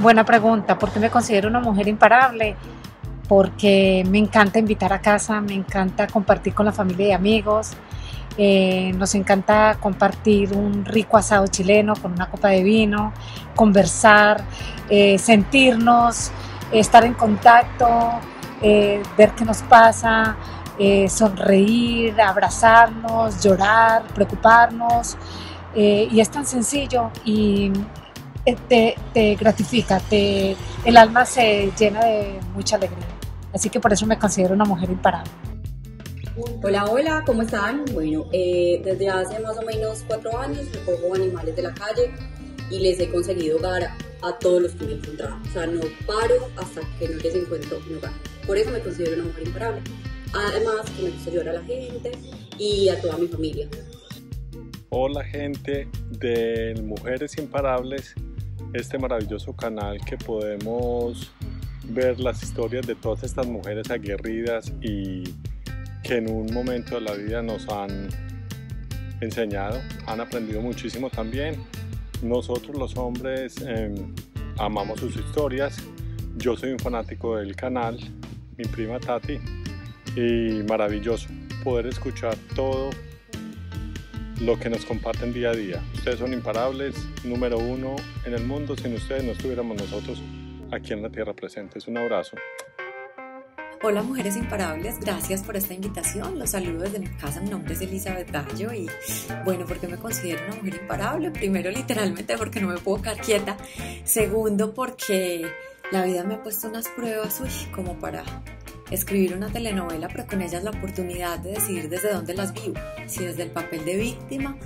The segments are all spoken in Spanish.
Buena pregunta, ¿por qué me considero una mujer imparable? Porque me encanta invitar a casa, me encanta compartir con la familia y amigos, eh, nos encanta compartir un rico asado chileno con una copa de vino, conversar, eh, sentirnos, estar en contacto, eh, ver qué nos pasa, sonreír, abrazarnos, llorar, preocuparnos. y es tan sencillo y te, te gratifica, te, el alma se llena de mucha alegría. Así que por eso me considero una mujer imparable. Hola, hola, ¿cómo están? Bueno, eh, desde hace más o menos cuatro años recojo animales de la calle y les he conseguido hogar a todos los que me he encontrado. O sea, no paro hasta que no les encuentro un hogar. Por eso me considero una mujer imparable. Además, que me gusta ayudar a la gente y a toda mi familia. Hola gente de Mujeres Imparables, este maravilloso canal que podemos ver las historias de todas estas mujeres aguerridas y que en un momento de la vida nos han enseñado, han aprendido muchísimo también. Nosotros los hombres em, amamos sus historias. Yo soy un fanático del canal, mi prima Tati, y maravilloso poder escuchar todo lo que nos comparten día a día. Ustedes son imparables, número uno en el mundo. Sin ustedes no estuviéramos nosotros aquí en la tierra presentes. Un abrazo. Hola mujeres imparables, gracias por esta invitación. Los saludo desde mi casa, mi nombre es Elizabeth Gallo y bueno, porque me considero una mujer imparable? Primero literalmente porque no me puedo quedar quieta. Segundo porque la vida me ha puesto unas pruebas, uy, como para escribir una telenovela, pero con ellas la oportunidad de decidir desde dónde las vivo, si desde el papel de víctima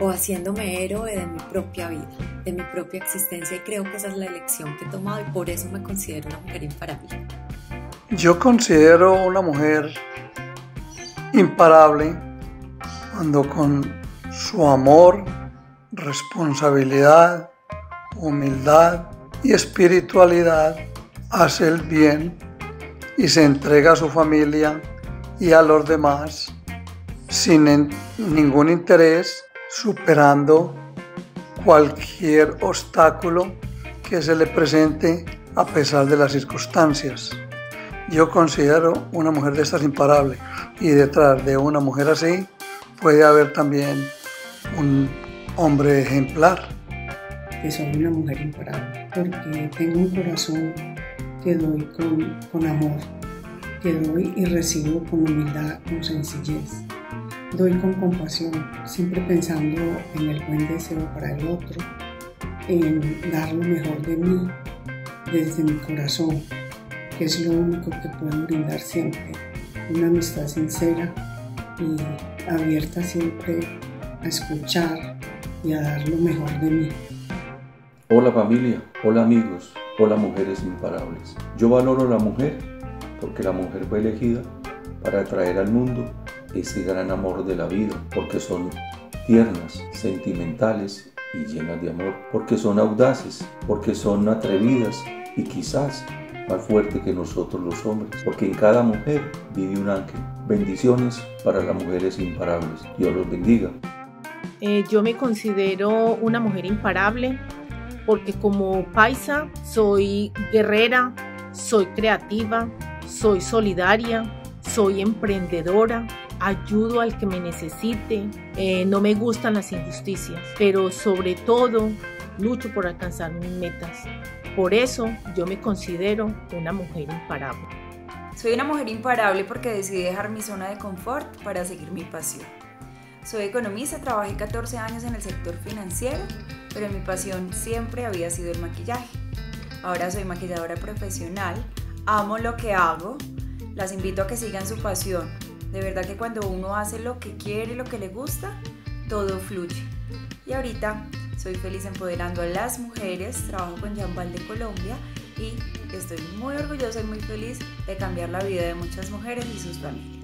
o haciéndome héroe de mi propia vida, de mi propia existencia y creo que esa es la elección que he tomado y por eso me considero una mujer imparable. Yo considero una mujer imparable cuando con su amor, responsabilidad, humildad y espiritualidad hace el bien y se entrega a su familia y a los demás sin ningún interés, superando cualquier obstáculo que se le presente a pesar de las circunstancias. Yo considero una mujer de estas imparable y detrás de una mujer así puede haber también un hombre ejemplar. Que soy una mujer imparable porque tengo un corazón que doy con, amor, que doy y recibo con humildad, con sencillez. Doy con compasión, siempre pensando en el buen deseo para el otro, en dar lo mejor de mí desde mi corazón que es lo único que puedo brindar siempre, una amistad sincera y abierta siempre a escuchar y a dar lo mejor de mí. Hola familia, hola amigos, hola mujeres imparables. Yo valoro la mujer porque la mujer fue elegida para traer al mundo ese gran amor de la vida, porque son tiernas, sentimentales y llenas de amor, porque son audaces, porque son atrevidas y quizás más fuerte que nosotros los hombres, porque en cada mujer vive un ángel. Bendiciones para las mujeres imparables. Dios los bendiga. Eh, yo me considero una mujer imparable porque como paisa soy guerrera, soy creativa, soy solidaria, soy emprendedora, ayudo al que me necesite, eh, no me gustan las injusticias, pero sobre todo lucho por alcanzar mis metas. Por eso yo me considero una mujer imparable. Soy una mujer imparable porque decidí dejar mi zona de confort para seguir mi pasión. Soy economista, trabajé 14 años en el sector financiero, pero mi pasión siempre había sido el maquillaje. Ahora soy maquilladora profesional, amo lo que hago, las invito a que sigan su pasión. De verdad que cuando uno hace lo que quiere lo que le gusta, todo fluye. Y ahorita soy feliz empoderando a las mujeres, trabajo con Jambal de Colombia y estoy muy orgullosa y muy feliz de cambiar la vida de muchas mujeres y sus familias.